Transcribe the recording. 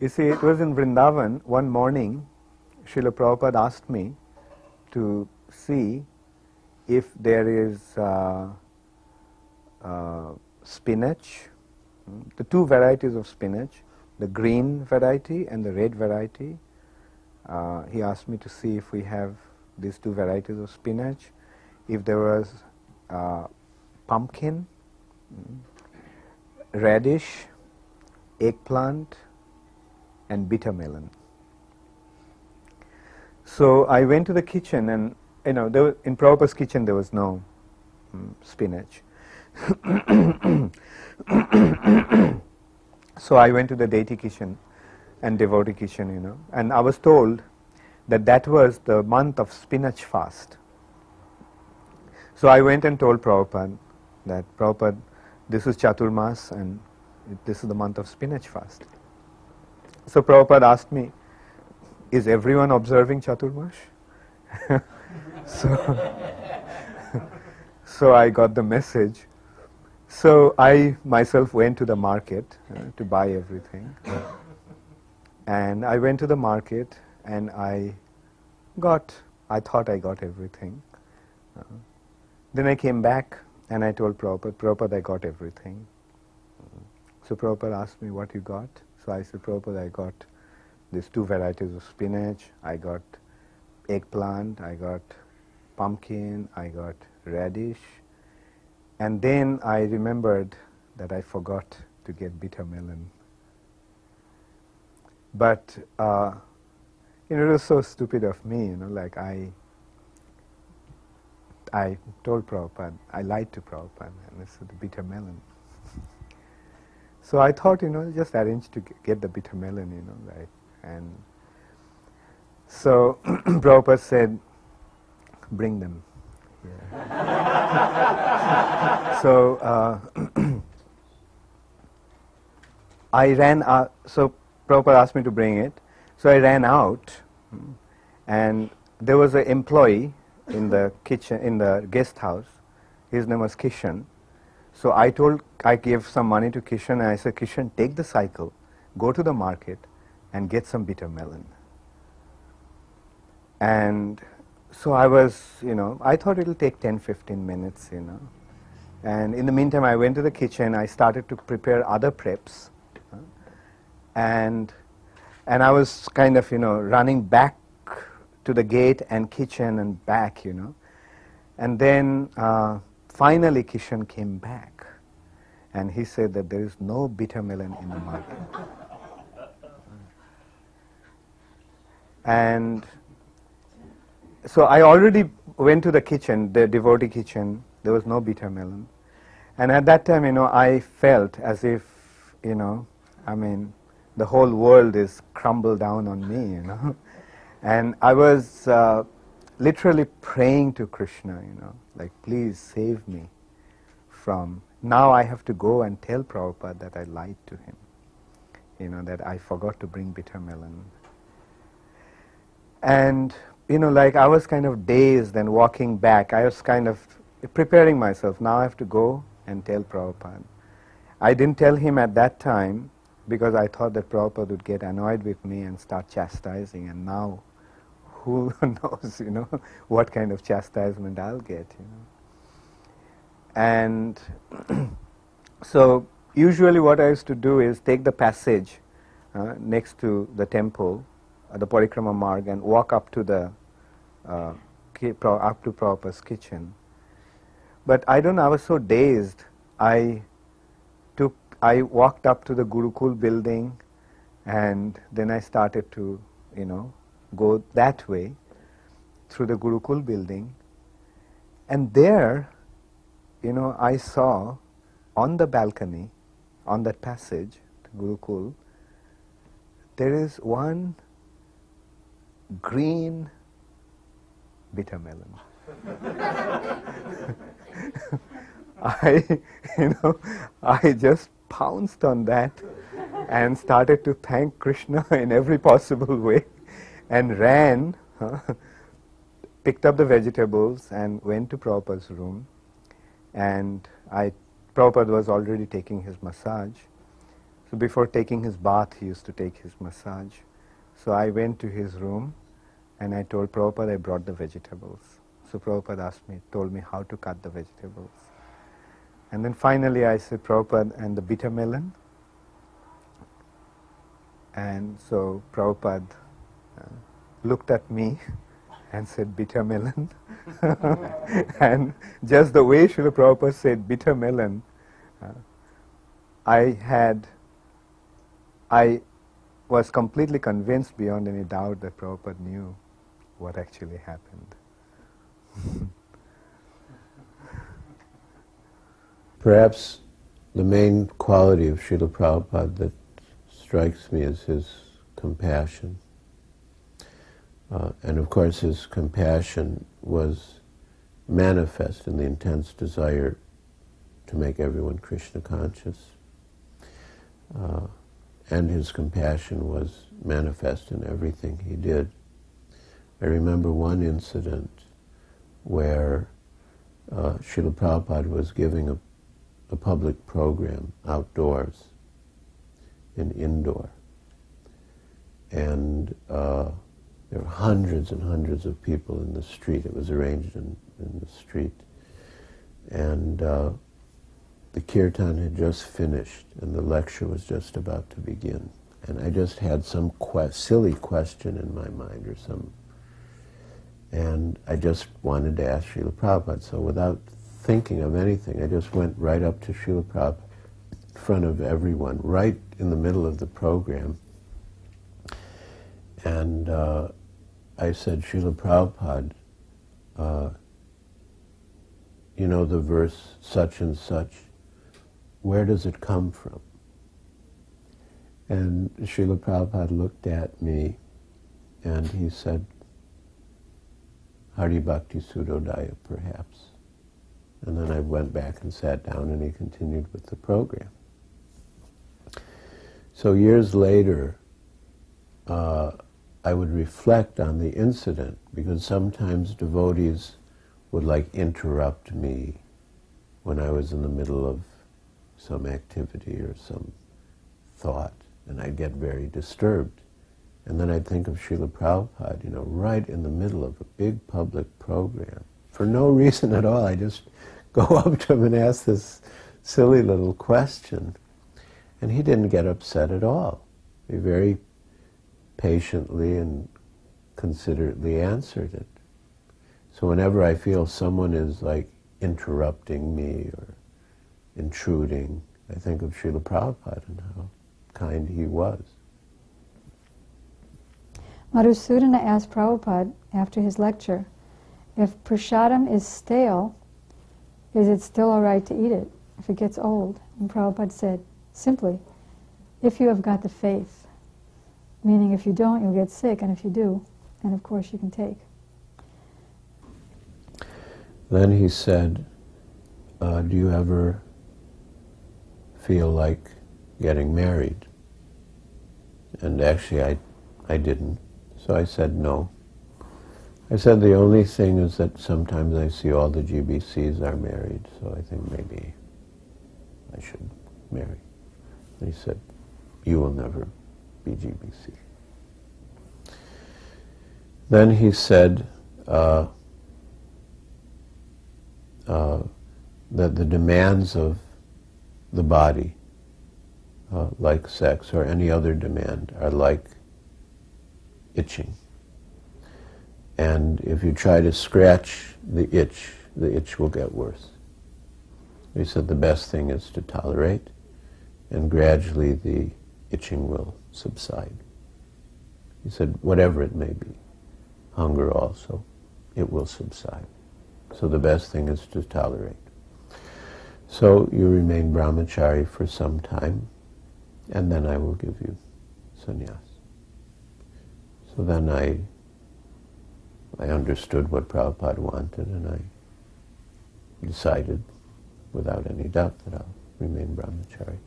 You see, it was in Vrindavan. One morning, Srila Prabhupada asked me to see if there is uh, uh, spinach, mm, the two varieties of spinach, the green variety and the red variety. Uh, he asked me to see if we have these two varieties of spinach, if there was uh, pumpkin, mm, radish, eggplant, and bitter melon. So I went to the kitchen and, you know, was, in Prabhupada's kitchen there was no mm, spinach. so I went to the deity kitchen and devotee kitchen, you know, and I was told that that was the month of spinach fast. So I went and told Prabhupada that Prabhupada, this is Chaturmas and this is the month of spinach fast. So Prabhupada asked me, is everyone observing Chaturmash? so, so I got the message. So I myself went to the market uh, to buy everything. and I went to the market and I got, I thought I got everything. Uh, then I came back and I told Prabhupada, Prabhupada, I got everything. So Prabhupada asked me what you got. So I said, I got these two varieties of spinach, I got eggplant, I got pumpkin, I got radish. And then I remembered that I forgot to get bitter melon. But, uh, you know, it was so stupid of me, you know, like I, I told Prabhupada, I lied to Prabhupada, and is the bitter melon. So I thought, you know, just arrange to get the bitter melon, you know, like, and so Prabhupada said, bring them. Yeah. so uh, I ran out, so Prabhupada asked me to bring it. So I ran out, and there was an employee in the kitchen, in the guest house. His name was Kishan so I told, I gave some money to Kishan and I said, Kishan, take the cycle, go to the market and get some bitter melon. And so I was, you know, I thought it'll take 10, 15 minutes, you know. And in the meantime, I went to the kitchen, I started to prepare other preps. Uh, and, and I was kind of, you know, running back to the gate and kitchen and back, you know. And then uh, Finally, Kishan came back and he said that there is no bitter melon in the market. and so I already went to the kitchen, the devotee kitchen, there was no bitter melon. And at that time, you know, I felt as if, you know, I mean, the whole world is crumbled down on me, you know. and I was uh, literally praying to Krishna, you know, like, please save me from. Now I have to go and tell Prabhupada that I lied to him, you know, that I forgot to bring bitter melon. And, you know, like I was kind of dazed and walking back. I was kind of preparing myself. Now I have to go and tell Prabhupada. I didn't tell him at that time because I thought that Prabhupada would get annoyed with me and start chastising. And now who knows, you know, what kind of chastisement I'll get, you know. And so usually what I used to do is take the passage uh, next to the temple, uh, the Parikrama Marg, and walk up to the uh, up to Prabhupada's kitchen. But I don't know, I was so dazed. I took, I walked up to the Gurukul building, and then I started to, you know, go that way through the Gurukul building. And there, you know, I saw on the balcony, on that passage, the Gurukul, there is one green bitter melon. I, you know, I just pounced on that and started to thank Krishna in every possible way and ran, picked up the vegetables and went to Prabhupada's room. And I, Prabhupada was already taking his massage. So before taking his bath, he used to take his massage. So I went to his room and I told Prabhupada I brought the vegetables. So Prabhupada asked me, told me how to cut the vegetables. And then finally I said, Prabhupada, and the bitter melon? And so Prabhupada looked at me and said, bitter melon. and just the way Srila Prabhupada said bitter melon, uh, I had, I was completely convinced beyond any doubt that Prabhupada knew what actually happened. Perhaps the main quality of Srila Prabhupada that strikes me is his compassion. Uh, and of course, his compassion was manifest in the intense desire to make everyone Krishna conscious. Uh, and his compassion was manifest in everything he did. I remember one incident where uh, Srila Prabhupada was giving a, a public program outdoors in Indore. And uh, there were hundreds and hundreds of people in the street. It was arranged in, in the street. And uh, the kirtan had just finished and the lecture was just about to begin. And I just had some que- silly question in my mind or some, and I just wanted to ask Srila Prabhupada. So without thinking of anything, I just went right up to Srila Prabhupada in front of everyone, right in the middle of the program. And uh, I said, Srila Prabhupada, uh, you know the verse such and such, where does it come from? And Srila Prabhupada looked at me and he said, Hari Bhakti Sudhodaya, perhaps. And then I went back and sat down and he continued with the program. So years later, uh, I would reflect on the incident because sometimes devotees would like interrupt me when I was in the middle of some activity or some thought, and I'd get very disturbed. And then I'd think of Srila Prabhupada, you know, right in the middle of a big public program. For no reason at all, I just go up to him and ask this silly little question. And he didn't get upset at all. He very patiently and considerately answered it. So whenever I feel someone is like interrupting me or intruding, I think of Srila Prabhupada and how kind he was. Madhusudana asked Prabhupada after his lecture, if prasadam is stale, is it still all right to eat it if it gets old? And Prabhupada said, simply, if you have got the faith. Meaning if you don't, you'll get sick, and if you do, then of course you can take. Then he said, uh, do you ever feel like getting married? And actually I, I didn't. So I said no. I said the only thing is that sometimes I see all the GBCs are married, so I think maybe I should marry. And he said, you will never Then he said uh, uh, that the demands of the body, uh, like sex or any other demand, are like itching. And if you try to scratch the itch, the itch will get worse. He said the best thing is to tolerate, and gradually the itching will subside. He said, whatever it may be, hunger also, it will subside. So the best thing is to tolerate. So you remain brahmachari for some time, and then I will give you sannyas. So then I, I understood what Prabhupada wanted, and I decided, without any doubt, that I'll remain brahmachari.